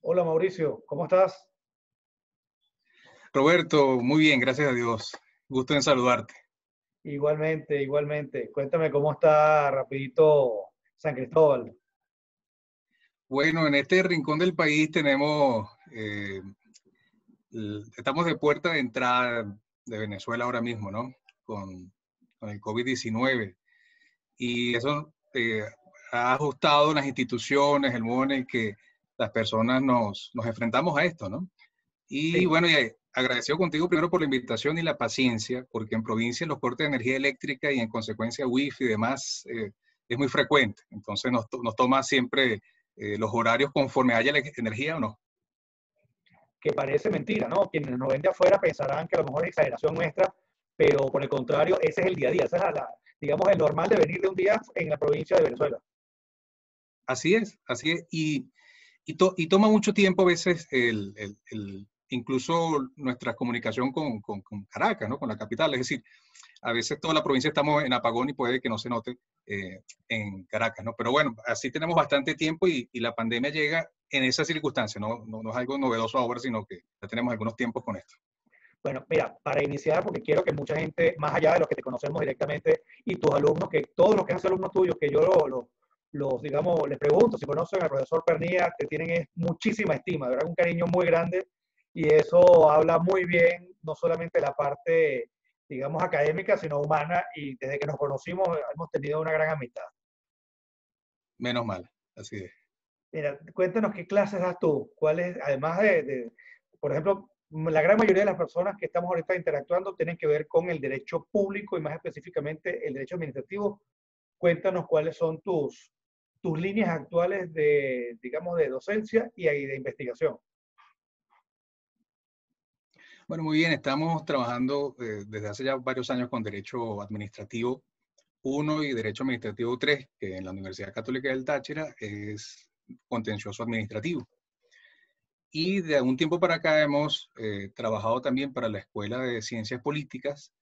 Hola Mauricio, ¿cómo estás? Roberto, muy bien, gracias a Dios. Gusto en saludarte. Igualmente, igualmente. Cuéntame cómo está rapidito San Cristóbal. Bueno, en este rincón del país tenemos, eh, estamos de puerta de entrada de Venezuela ahora mismo, ¿no? Con, el COVID-19. Y eso eh, ha ajustado las instituciones, el modo en que las personas nos, nos enfrentamos a esto, ¿no? Y bueno, y agradecido contigo primero por la invitación y la paciencia, porque en provincia los cortes de energía eléctrica y en consecuencia wifi y demás eh, es muy frecuente. Entonces nos, nos toma siempre eh, los horarios conforme haya la energía o no. Que parece mentira, ¿no? Quienes nos ven de afuera pensarán que a lo mejor es exageración nuestra, pero por el contrario, ese es el día a día, ese es la, digamos el normal de venir de un día en la provincia de Venezuela. Así es, así es. Y, y, y toma mucho tiempo a veces el, el incluso nuestra comunicación con, con, Caracas, ¿no? con la capital. Es decir, a veces toda la provincia estamos en apagón y puede que no se note eh, en Caracas, ¿no? Pero bueno, así tenemos bastante tiempo y, y la pandemia llega en esa circunstancia, ¿no? ¿no? No, es algo novedoso ahora, sino que ya tenemos algunos tiempos con esto. Bueno, mira, para iniciar, porque quiero que mucha gente, más allá de los que te conocemos directamente y tus alumnos, que todos los que son alumnos tuyos, que yo lo, digamos, les pregunto si conocen al profesor Pernilla, te tienen muchísima estima, ¿verdad? Un cariño muy grande y eso habla muy bien, no solamente de la parte, digamos, académica, sino humana, y desde que nos conocimos hemos tenido una gran amistad. Menos mal, así es. Mira, cuéntanos qué clases das tú, cuáles, además de, por ejemplo, la gran mayoría de las personas que estamos ahorita interactuando tienen que ver con el derecho público y más específicamente el derecho administrativo. Cuéntanos cuáles son tus, tus líneas actuales de, digamos, de docencia y de investigación. Bueno, muy bien, estamos trabajando eh, desde hace ya varios años con Derecho Administrativo 1 y Derecho Administrativo 3, que en la Universidad Católica del Táchira es contencioso administrativo. Y de algún tiempo para acá hemos eh, trabajado también para la Escuela de Ciencias Políticas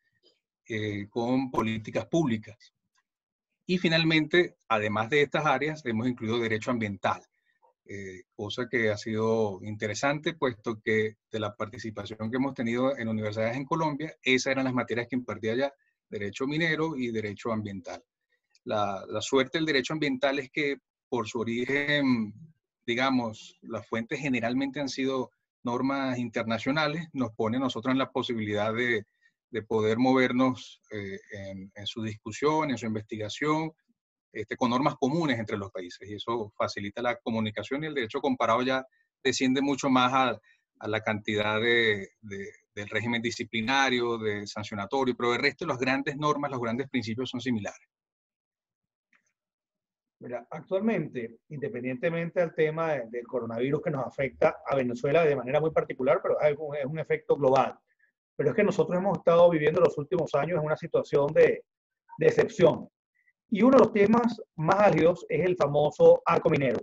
eh, con políticas públicas. Y finalmente, además de estas áreas, hemos incluido derecho ambiental. Eh, cosa que ha sido interesante, puesto que de la participación que hemos tenido en universidades en Colombia, esas eran las materias que impartía ya, derecho minero y derecho ambiental. La, la suerte del derecho ambiental es que por su origen, digamos, las fuentes generalmente han sido normas internacionales, nos pone a nosotros en la posibilidad de, de poder movernos eh, en, su discusión, en su investigación, este, con normas comunes entre los países y eso facilita la comunicación y el derecho comparado ya desciende mucho más a, la cantidad de, del régimen disciplinario, de sancionatorio, pero el resto las grandes normas, los grandes principios son similares. Mira, actualmente, independientemente del tema del coronavirus que nos afecta a Venezuela de manera muy particular, pero es un efecto global. Pero es que nosotros hemos estado viviendo los últimos años en una situación de, de excepción. Y uno de los temas más álgidos es el famoso arco minero.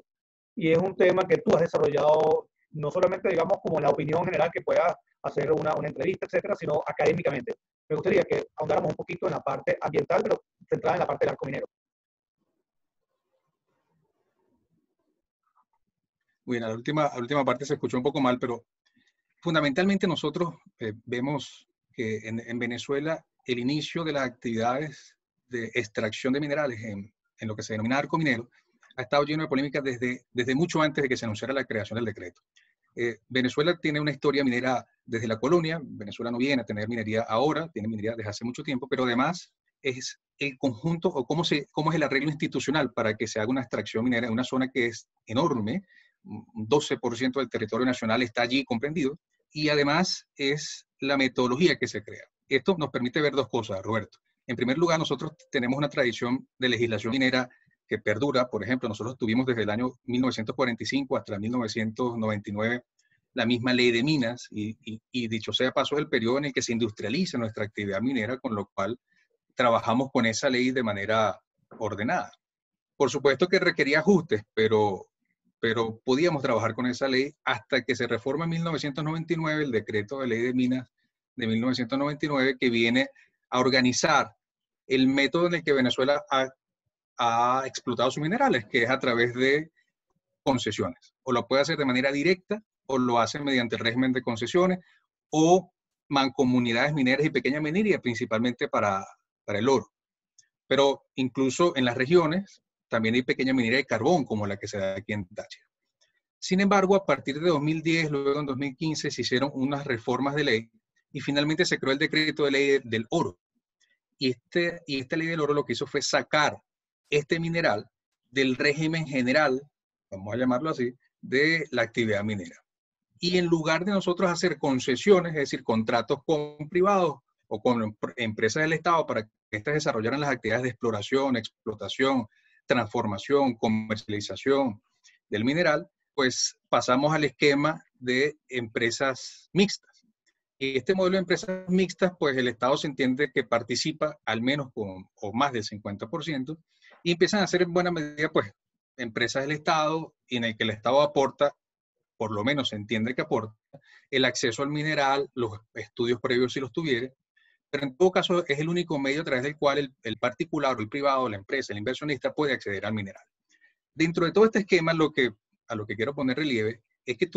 Y es un tema que tú has desarrollado no solamente, digamos, como la opinión general que pueda hacer una, una entrevista, etcétera, sino académicamente. Me gustaría que ahondáramos un poquito en la parte ambiental, pero centrada en la parte del arco minero. Bueno, la última, la última parte se escuchó un poco mal, pero fundamentalmente nosotros eh, vemos que en, en Venezuela el inicio de las actividades de extracción de minerales en, lo que se denomina arco minero ha estado lleno de polémicas desde, desde mucho antes de que se anunciara la creación del decreto. Eh, Venezuela tiene una historia minera desde la colonia, Venezuela no viene a tener minería ahora, tiene minería desde hace mucho tiempo, pero además es el conjunto o cómo, se, cómo es el arreglo institucional para que se haga una extracción minera en una zona que es enorme, un 12% del territorio nacional está allí comprendido, y además es la metodología que se crea. Esto nos permite ver dos cosas, Roberto. En primer lugar, nosotros tenemos una tradición de legislación minera que perdura. Por ejemplo, nosotros tuvimos desde el año 1945 hasta 1999 la misma ley de minas y, dicho sea paso el periodo en el que se industrializa nuestra actividad minera, con lo cual trabajamos con esa ley de manera ordenada. Por supuesto que requería ajustes, pero, pero podíamos trabajar con esa ley hasta que se reforma en 1999 el decreto de ley de minas de 1999 que viene a organizar el método en el que Venezuela ha, explotado sus minerales, que es a través de concesiones. O lo puede hacer de manera directa o lo hace mediante el régimen de concesiones o mancomunidades mineras y pequeña minería, principalmente para, para el oro. Pero incluso en las regiones también hay pequeña minería de carbón, como la que se da aquí en Táchira. Sin embargo, a partir de 2010, luego en 2015, se hicieron unas reformas de ley y finalmente se creó el decreto de ley del oro. Y, este, y esta ley del oro lo que hizo fue sacar este mineral del régimen general, vamos a llamarlo así, de la actividad minera. Y en lugar de nosotros hacer concesiones, es decir, contratos con privados o con empresas del Estado para que éstas desarrollaran las actividades de exploración, explotación, transformación, comercialización del mineral, pues pasamos al esquema de empresas mixtas. Y este modelo de empresas mixtas, pues el Estado se entiende que participa al menos con o más del 50% y empiezan a ser en buena medida, pues, empresas del Estado en el que el Estado aporta, por lo menos se entiende que aporta, el acceso al mineral, los estudios previos si los tuviere, pero en todo caso es el único medio a través del cual el, particular o el privado, la empresa, el inversionista puede acceder al mineral. Dentro de todo este esquema, a lo que quiero poner relieve es que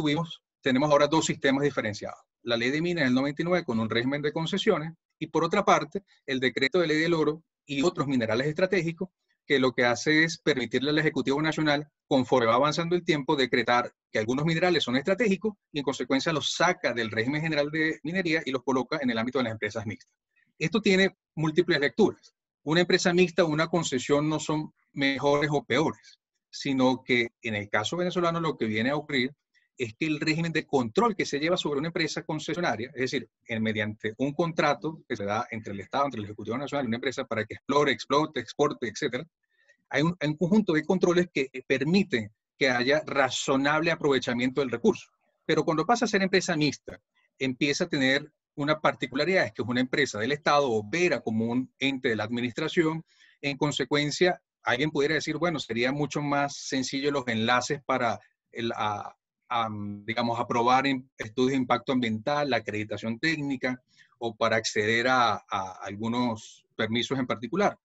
tenemos ahora dos sistemas diferenciados la ley de minas del 99 con un régimen de concesiones y por otra parte el decreto de ley del oro y otros minerales estratégicos que lo que hace es permitirle al Ejecutivo Nacional, conforme va avanzando el tiempo, decretar que algunos minerales son estratégicos y en consecuencia los saca del régimen general de minería y los coloca en el ámbito de las empresas mixtas. Esto tiene múltiples lecturas. Una empresa mixta o una concesión no son mejores o peores, sino que en el caso venezolano lo que viene a ocurrir es que el régimen de control que se lleva sobre una empresa concesionaria, es decir, mediante un contrato que se da entre el Estado, entre el Ejecutivo Nacional y una empresa para que explore, explote, exporte, etc., hay un, hay un conjunto de controles que permiten que haya razonable aprovechamiento del recurso. Pero cuando pasa a ser empresa mixta, empieza a tener una particularidad, es que es una empresa del Estado, opera como un ente de la administración, en consecuencia, alguien pudiera decir, bueno, sería mucho más sencillo los enlaces para digamos, aprobar estudios de impacto ambiental, la acreditación técnica o para acceder a, algunos permisos en particular.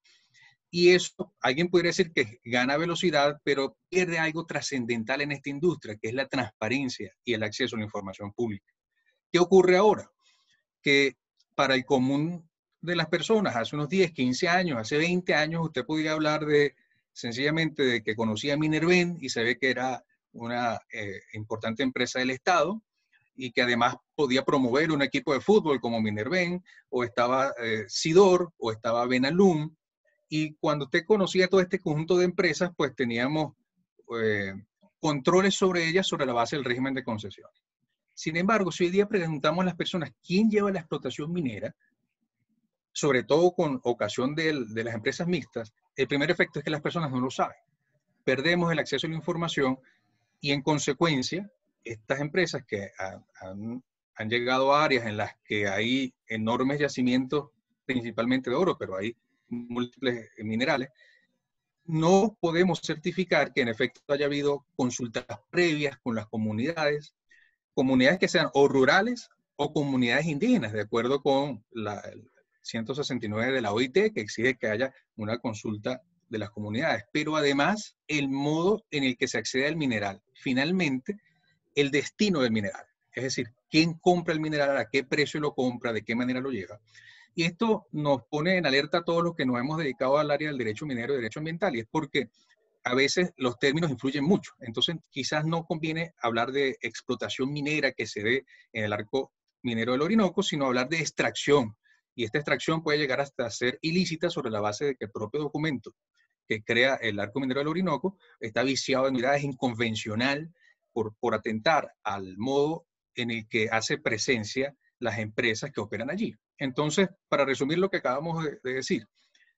Y eso, alguien podría decir que gana velocidad, pero pierde algo trascendental en esta industria, que es la transparencia y el acceso a la información pública. ¿Qué ocurre ahora? Que para el común de las personas, hace unos 10, 15 años, hace 20 años, usted podía hablar de sencillamente de que conocía a Minerven y se ve que era una eh, importante empresa del Estado y que además podía promover un equipo de fútbol como Minerven, o estaba eh, Sidor, o estaba Benalum. Y cuando usted conocía todo este conjunto de empresas, pues teníamos eh, controles sobre ellas sobre la base del régimen de concesiones. Sin embargo, si hoy día preguntamos a las personas quién lleva la explotación minera, sobre todo con ocasión de, las empresas mixtas, el primer efecto es que las personas no lo saben. Perdemos el acceso a la información y en consecuencia, estas empresas que han, llegado a áreas en las que hay enormes yacimientos, principalmente de oro, pero hay múltiples minerales, no podemos certificar que en efecto haya habido consultas previas con las comunidades, comunidades que sean o rurales o comunidades indígenas, de acuerdo con la 169 de la OIT, que exige que haya una consulta de las comunidades, pero además el modo en el que se accede al mineral. Finalmente, el destino del mineral, es decir, quién compra el mineral, a qué precio lo compra, de qué manera lo lleva. Y esto nos pone en alerta a todos los que nos hemos dedicado al área del derecho minero y derecho ambiental, y es porque a veces los términos influyen mucho. Entonces, quizás no conviene hablar de explotación minera que se dé en el arco minero del Orinoco, sino hablar de extracción. Y esta extracción puede llegar hasta ser ilícita sobre la base de que el propio documento que crea el arco minero del Orinoco está viciado en unidades inconvencional por, por atentar al modo en el que hace presencia las empresas que operan allí. Entonces, para resumir lo que acabamos de, decir,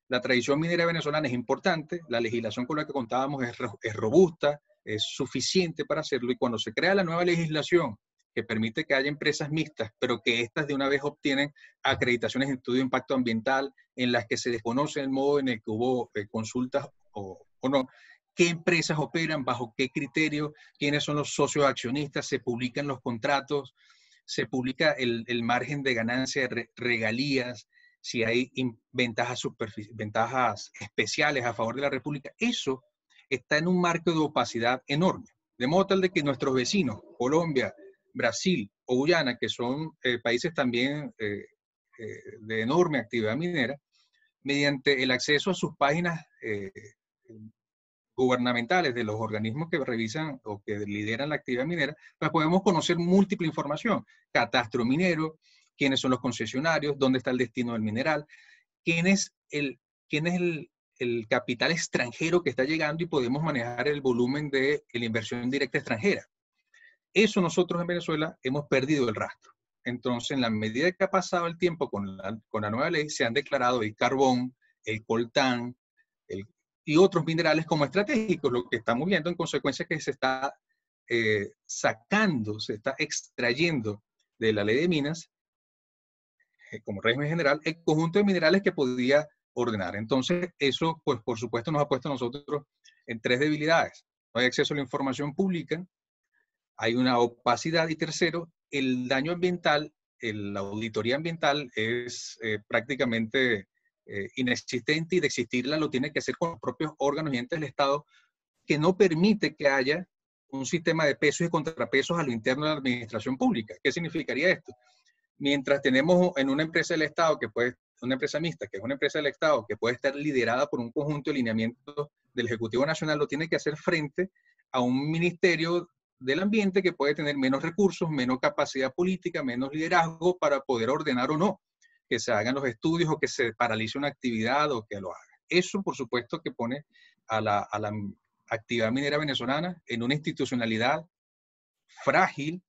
la tradición minera venezolana es importante, la legislación con la que contábamos es, robusta, es suficiente para hacerlo y cuando se crea la nueva legislación que permite que haya empresas mixtas, pero que éstas de una vez obtienen acreditaciones en estudio de impacto ambiental en las que se desconoce el modo en el que hubo eh, consultas o, no, qué empresas operan, bajo qué criterio, quiénes son los socios accionistas, se publican los contratos, se publica el, margen de ganancia de regalías, si hay ventajas, ventajas especiales a favor de la República. Eso está en un marco de opacidad enorme. De modo tal de que nuestros vecinos, Colombia, Brasil o Guyana, que son eh, países también eh, eh, de enorme actividad minera, mediante el acceso a sus páginas gubernamentales de los organismos que revisan o que lideran la actividad minera, pues podemos conocer múltiple información, catastro minero, quiénes son los concesionarios, dónde está el destino del mineral, quién es el, quién es el, el capital extranjero que está llegando y podemos manejar el volumen de la inversión directa extranjera. Eso nosotros en Venezuela hemos perdido el rastro. Entonces, en la medida que ha pasado el tiempo con la, con la nueva ley, se han declarado el carbón, el coltán el, y otros minerales como estratégicos, lo que estamos viendo en consecuencia es que se está eh, sacando, se está extrayendo de la ley de minas, como régimen general, el conjunto de minerales que podía ordenar. Entonces, eso, pues, por supuesto, nos ha puesto a nosotros en tres debilidades. No hay acceso a la información pública, hay una opacidad y tercero, el daño ambiental, la auditoría ambiental es eh, prácticamente eh, inexistente y de existirla lo tiene que hacer con los propios órganos y entes del Estado, que no permite que haya un sistema de pesos y contrapesos a lo interno de la administración pública. ¿Qué significaría esto? Mientras tenemos en una empresa del Estado que puede una empresa mixta, que es una empresa del Estado, que puede estar liderada por un conjunto de lineamientos del Ejecutivo Nacional, lo tiene que hacer frente a un ministerio del ambiente que puede tener menos recursos, menos capacidad política, menos liderazgo para poder ordenar o no que se hagan los estudios o que se paralice una actividad o que lo haga. Eso, por supuesto, que pone a la, a la actividad minera venezolana en una institucionalidad frágil,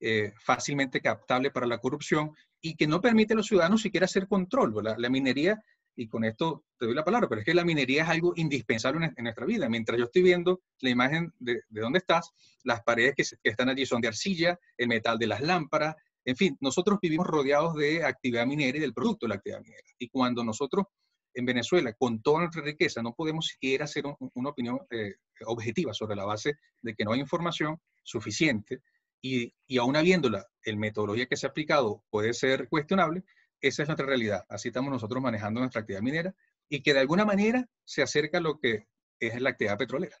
eh, fácilmente captable para la corrupción y que no permite a los ciudadanos siquiera hacer control. La, minería, y con esto te doy la palabra, pero es que la minería es algo indispensable en, nuestra vida. Mientras yo estoy viendo la imagen de, de dónde estás, las paredes que, están allí son de arcilla, el metal de las lámparas, en fin, nosotros vivimos rodeados de actividad minera y del producto de la actividad minera. Y cuando nosotros en Venezuela, con toda nuestra riqueza, no podemos siquiera hacer un, una opinión eh, objetiva sobre la base de que no hay información suficiente, y, y aún habiéndola, el metodología que se ha aplicado puede ser cuestionable, esa es nuestra realidad. Así estamos nosotros manejando nuestra actividad minera y que de alguna manera se acerca a lo que es la actividad petrolera.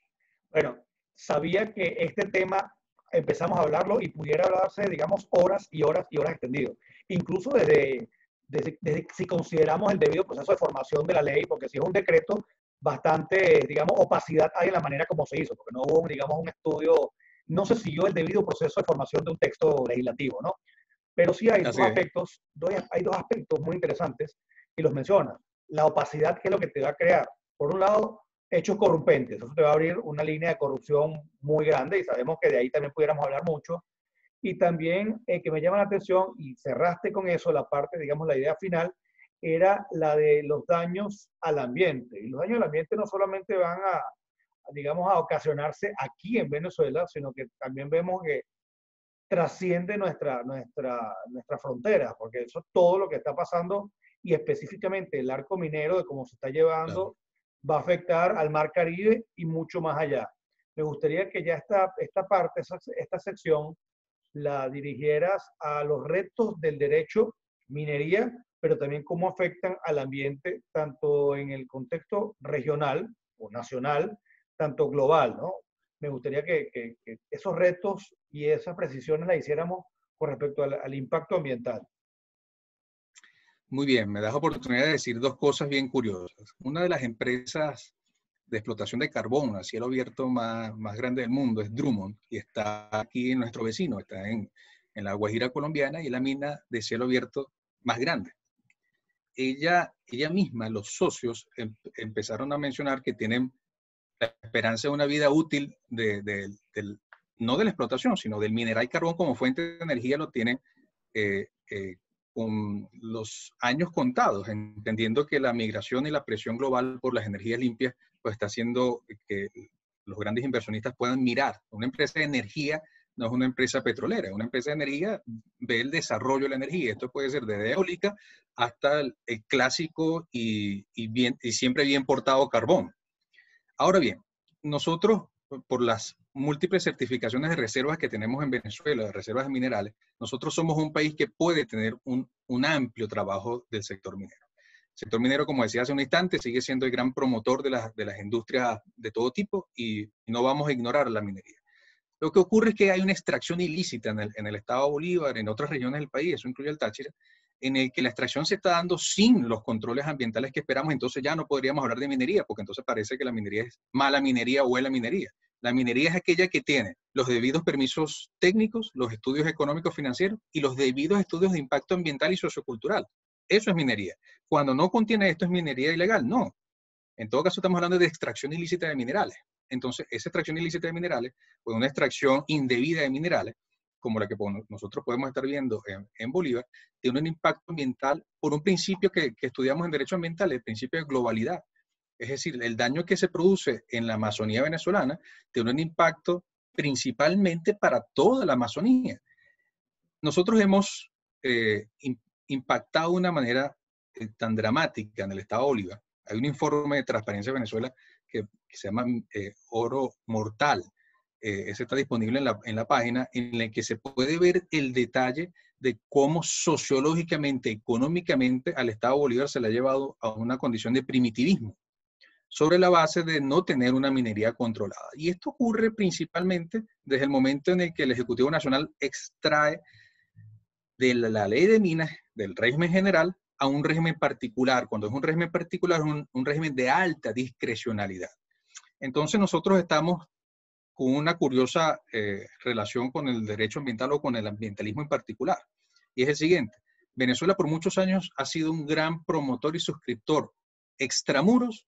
Bueno, sabía que este tema empezamos a hablarlo y pudiera hablarse, digamos, horas y horas y horas extendido. Incluso desde, desde, desde, si consideramos el debido proceso de formación de la ley, porque si es un decreto, bastante, digamos, opacidad hay en la manera como se hizo, porque no hubo, digamos, un estudio no se siguió el debido proceso de formación de un texto legislativo, ¿no? Pero sí hay dos aspectos, dos, hay dos aspectos muy interesantes y los menciona. La opacidad, que es lo que te va a crear. Por un lado, hechos corrompentes. Eso te va a abrir una línea de corrupción muy grande y sabemos que de ahí también pudiéramos hablar mucho. Y también eh, que me llama la atención, y cerraste con eso la parte, digamos, la idea final, era la de los daños al ambiente. Y los daños al ambiente no solamente van a, digamos, a ocasionarse aquí en Venezuela, sino que también vemos que trasciende nuestra, nuestra, nuestra frontera, porque eso es todo lo que está pasando y específicamente el arco minero de cómo se está llevando claro. va a afectar al mar Caribe y mucho más allá. Me gustaría que ya esta, esta parte, esta, esta sección, la dirigieras a los retos del derecho minería, pero también cómo afectan al ambiente, tanto en el contexto regional o nacional, tanto global, ¿no? Me gustaría que, esos retos y esas precisiones las hiciéramos con respecto al, impacto ambiental. Muy bien, me das oportunidad de decir dos cosas bien curiosas. Una de las empresas de explotación de carbón a cielo abierto más, más grande del mundo es Drummond y está aquí en nuestro vecino, está en, en la Guajira colombiana y es la mina de cielo abierto más grande. Ella, ella misma, los socios, em, empezaron a mencionar que tienen la esperanza de una vida útil de, de, del, no de la explotación, sino del mineral carbón como fuente de energía lo tienen eh, eh, con los años contados, entendiendo que la migración y la presión global por las energías limpias pues está haciendo que los grandes inversionistas puedan mirar. Una empresa de energía no es una empresa petrolera, una empresa de energía ve el desarrollo de la energía. Esto puede ser desde eólica hasta el, clásico y, y, y siempre bien portado carbón. Ahora bien, nosotros, por las múltiples certificaciones de reservas que tenemos en Venezuela, de reservas minerales, nosotros somos un país que puede tener un, un amplio trabajo del sector minero. El sector minero, como decía hace un instante, sigue siendo el gran promotor de, la, de las industrias de todo tipo y no vamos a ignorar la minería. Lo que ocurre es que hay una extracción ilícita en el, en el estado Bolívar, en otras regiones del país, eso incluye el Táchira, en el que la extracción se está dando sin los controles ambientales que esperamos, entonces ya no podríamos hablar de minería, porque entonces parece que la minería es mala minería o buena minería. La minería es aquella que tiene los debidos permisos técnicos, los estudios económicos financieros y los debidos estudios de impacto ambiental y sociocultural. Eso es minería. Cuando no contiene esto es minería ilegal, no. En todo caso estamos hablando de extracción ilícita de minerales. Entonces, esa extracción ilícita de minerales, o una extracción indebida de minerales, como la que nosotros podemos estar viendo en, Bolívar, tiene un impacto ambiental por un principio que, que, estudiamos en derecho ambiental, el principio de globalidad. Es decir, el daño que se produce en la Amazonía venezolana tiene un impacto principalmente para toda la Amazonía. Nosotros hemos eh, impactado de una manera eh, tan dramática en el estado de Bolívar. Hay un informe de Transparencia de Venezuela que, se llama eh, Oro Mortal. Ese está disponible en la, en la página en el que se puede ver el detalle de cómo sociológicamente, económicamente al Estado Bolívar se le ha llevado a una condición de primitivismo sobre la base de no tener una minería controlada. Y esto ocurre principalmente desde el momento en el que el Ejecutivo Nacional extrae de la ley de minas, del régimen general, a un régimen particular. Cuando es un régimen particular, es un, régimen de alta discrecionalidad. Entonces nosotros estamos con una curiosa eh, relación con el derecho ambiental o con el ambientalismo en particular. Y es el siguiente. Venezuela por muchos años ha sido un gran promotor y suscriptor extramuros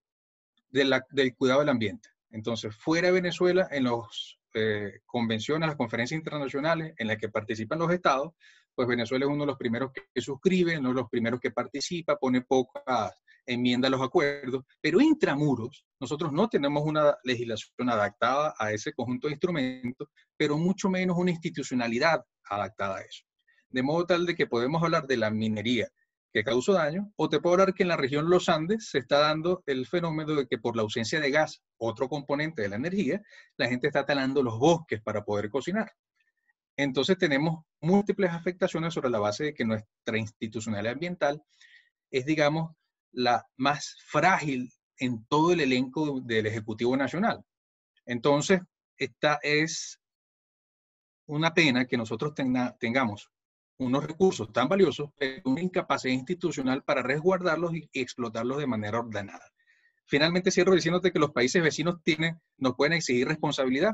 del cuidado del ambiente. Entonces, fuera de Venezuela, en las eh, convenciones, las conferencias internacionales en las que participan los estados, pues Venezuela es uno de los primeros que, suscribe, uno de los primeros que participa, pone pocas enmiendas a los acuerdos, pero intramuros, nosotros no tenemos una legislación adaptada a ese conjunto de instrumentos, pero mucho menos una institucionalidad adaptada a eso. De modo tal de que podemos hablar de la minería que causó daño, o te puedo hablar que en la región Los Andes se está dando el fenómeno de que por la ausencia de gas, otro componente de la energía, la gente está talando los bosques para poder cocinar. Entonces tenemos múltiples afectaciones sobre la base de que nuestra institucionalidad ambiental es, digamos, la más frágil en todo el elenco del Ejecutivo Nacional. Entonces, esta es una pena que nosotros tengamos unos recursos tan valiosos, pero una incapacidad institucional para resguardarlos y, explotarlos de manera ordenada. Finalmente cierro diciéndote que los países vecinos tienen, nos pueden exigir responsabilidad.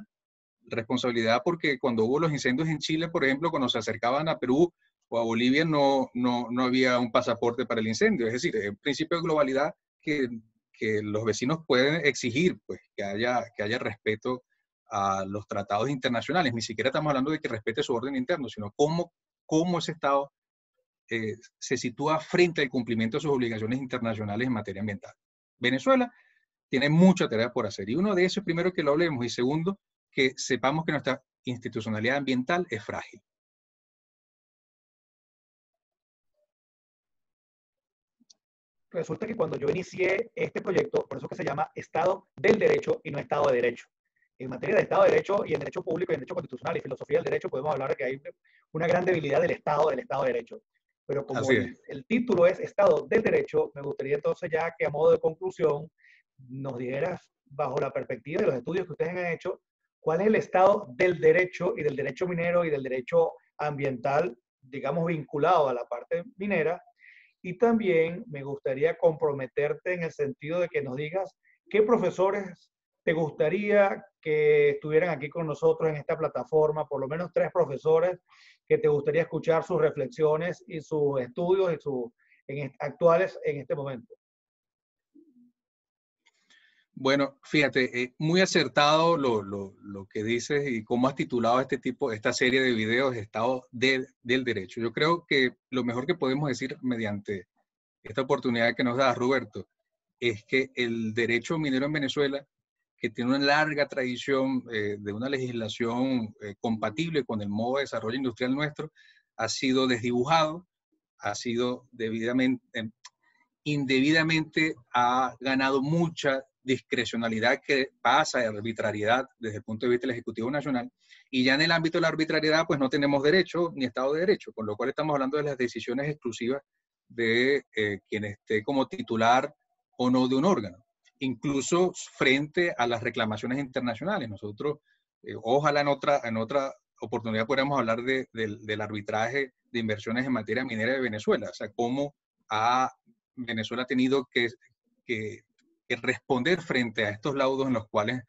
Responsabilidad porque cuando hubo los incendios en Chile, por ejemplo, cuando se acercaban a Perú o a Bolivia, no, no, no había un pasaporte para el incendio. Es decir, el principio de globalidad que, que los vecinos pueden exigir, pues, que haya, que haya respeto a los tratados internacionales. Ni siquiera estamos hablando de que respete su orden interno, sino cómo cómo ese Estado eh, se sitúa frente al cumplimiento de sus obligaciones internacionales en materia ambiental. Venezuela tiene mucha tarea por hacer y uno de esos, primero que lo hablemos y segundo, que sepamos que nuestra institucionalidad ambiental es frágil. Resulta que cuando yo inicié este proyecto, por eso que se llama Estado del Derecho y no Estado de Derecho. En materia de Estado de Derecho y en Derecho Público y en Derecho Constitucional y Filosofía del Derecho podemos hablar de que hay una gran debilidad del Estado, del Estado de Derecho. Pero como el, título es Estado del Derecho, me gustaría entonces ya que a modo de conclusión nos dieras, bajo la perspectiva de los estudios que ustedes han hecho, cuál es el estado del derecho y del derecho minero y del derecho ambiental, digamos, vinculado a la parte minera. Y también me gustaría comprometerte en el sentido de que nos digas qué profesores te gustaría que estuvieran aquí con nosotros en esta plataforma, por lo menos tres profesores que te gustaría escuchar sus reflexiones y sus estudios y sus actuales en este momento? Bueno, fíjate, eh, muy acertado lo, que dices y cómo has titulado este tipo, esta serie de videos, Estado del Derecho. Yo creo que lo mejor que podemos decir mediante esta oportunidad que nos da Roberto es que el derecho minero en Venezuela que tiene una larga tradición eh, de una legislación eh, compatible con el modo de desarrollo industrial nuestro, ha sido desdibujado, ha sido debidamente, em, indebidamente, ha ganado mucha discrecionalidad que pasa de arbitrariedad desde el punto de vista del Ejecutivo Nacional. Y ya en el ámbito de la arbitrariedad, pues no tenemos derecho ni Estado de Derecho, con lo cual estamos hablando de las decisiones exclusivas de eh, quien esté como titular o no de un órgano incluso frente a las reclamaciones internacionales. Nosotros ojalá en otra, en otra oportunidad podamos hablar del arbitraje de inversiones en materia minera de Venezuela, o sea, cómo ha Venezuela ha tenido que, responder frente a estos laudos en los cuales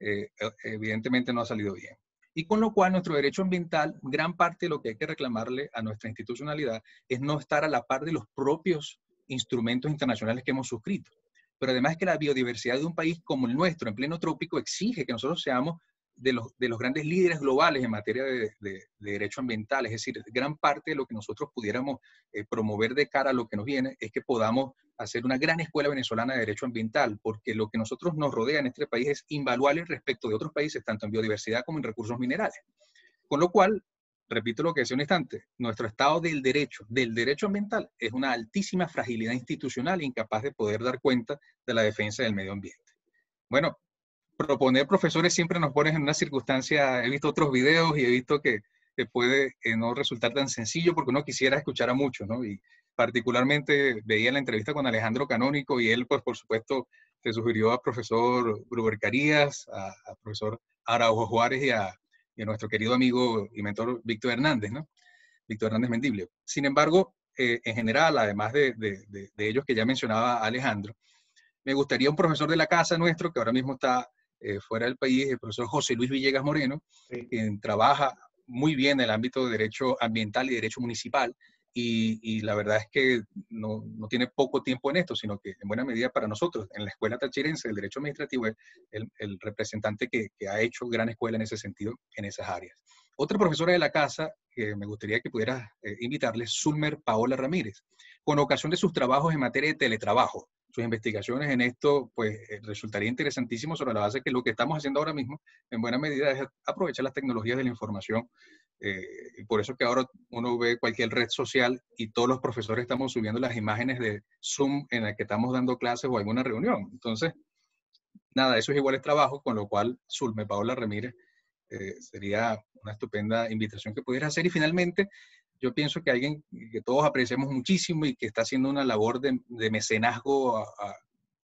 eh, e, evidentemente no ha salido bien. Y con lo cual nuestro derecho ambiental, gran parte de lo que hay que reclamarle a nuestra institucionalidad es no estar a la par de los propios instrumentos internacionales que hemos suscrito. Pero además que la biodiversidad de un país como el nuestro, en pleno trópico, exige que nosotros seamos de los, de los grandes líderes globales en materia de, de, derecho ambiental. Es decir, gran parte de lo que nosotros pudiéramos eh, promover de cara a lo que nos viene es que podamos hacer una gran escuela venezolana de derecho ambiental, porque lo que nosotros nos rodea en este país es invaluable respecto de otros países, tanto en biodiversidad como en recursos minerales. Con lo cual, repito lo que decía un instante, nuestro estado del derecho, del derecho ambiental, es una altísima fragilidad institucional incapaz de poder dar cuenta de la defensa del medio ambiente. Bueno, proponer profesores siempre nos pone en una circunstancia, he visto otros videos y he visto que, puede eh, no resultar tan sencillo porque uno quisiera escuchar a muchos, ¿no? Y particularmente veía la entrevista con Alejandro Canónico y él, pues por supuesto, se sugirió a profesor Gruber Carías, a, profesor Araujo Juárez y a, nuestro querido amigo y mentor Víctor Hernández, ¿no? Víctor Hernández Mendible. Sin embargo, eh, en general, además de, de, ellos que ya mencionaba Alejandro, me gustaría un profesor de la casa nuestro, que ahora mismo está eh, fuera del país, el profesor José Luis Villegas Moreno, quien trabaja muy bien en el ámbito de derecho ambiental y derecho municipal. Y, la verdad es que no, no, tiene poco tiempo en esto, sino que en buena medida para nosotros, en la Escuela Tachirense del Derecho Administrativo, es el, el representante que, que, ha hecho gran escuela en ese sentido, en esas áreas. Otra profesora de la casa que me gustaría que pudiera eh, invitarles, Sulmer Paola Ramírez, con ocasión de sus trabajos en materia de teletrabajo sus investigaciones en esto, pues eh, resultaría interesantísimo sobre la base que lo que estamos haciendo ahora mismo, en buena medida, es aprovechar las tecnologías de la información. Eh, y por eso que ahora uno ve cualquier red social y todos los profesores estamos subiendo las imágenes de Zoom en la que estamos dando clases o alguna reunión. Entonces, nada, eso es igual es trabajo, con lo cual Zulme Paola Ramírez eh, sería una estupenda invitación que pudiera hacer. Y finalmente, yo pienso que alguien que todos apreciamos muchísimo y que está haciendo una labor de, mecenazgo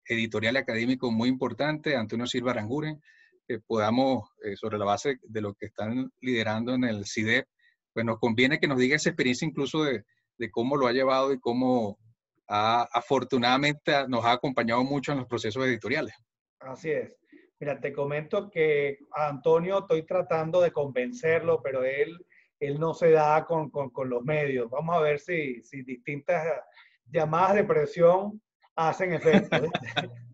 editorial y académico muy importante, Antonio Silva Aranguren, que podamos, eh, sobre la base de lo que están liderando en el CIDEP, pues nos conviene que nos diga esa experiencia incluso de, cómo lo ha llevado y cómo afortunadamente nos ha acompañado mucho en los procesos editoriales. Así es. Mira, te comento que a Antonio estoy tratando de convencerlo, pero él él no se da con, con, los medios. Vamos a ver si, si distintas llamadas de presión hacen efecto.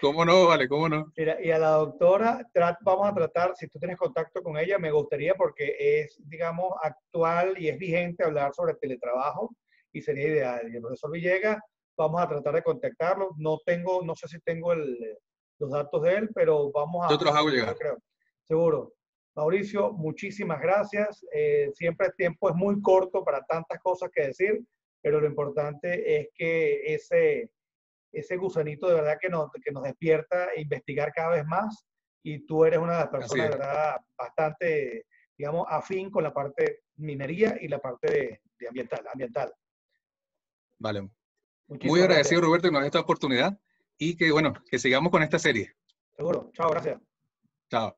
¿Cómo no? Vale, ¿cómo no? Mira, y a la doctora, vamos a tratar, si tú tienes contacto con ella, me gustaría porque es, digamos, actual y es vigente hablar sobre teletrabajo y sería ideal. Y el profesor Villegas, vamos a tratar de contactarlo. No tengo, no sé si tengo el, los datos de él, pero vamos a... Nosotros hago llegar. Creo. Seguro. Mauricio, muchísimas gracias. Eh, siempre el tiempo es muy corto para tantas cosas que decir, pero lo importante es que ese, ese gusanito de verdad que nos, que nos despierta e investigar cada vez más y tú eres una de las personas de verdad bastante, digamos, afín con la parte minería y la parte de, ambiental, ambiental. Vale. Muy agradecido, Roberto, que nos dé esta oportunidad y que, bueno, que sigamos con esta serie. Seguro. Chao, gracias. Chao.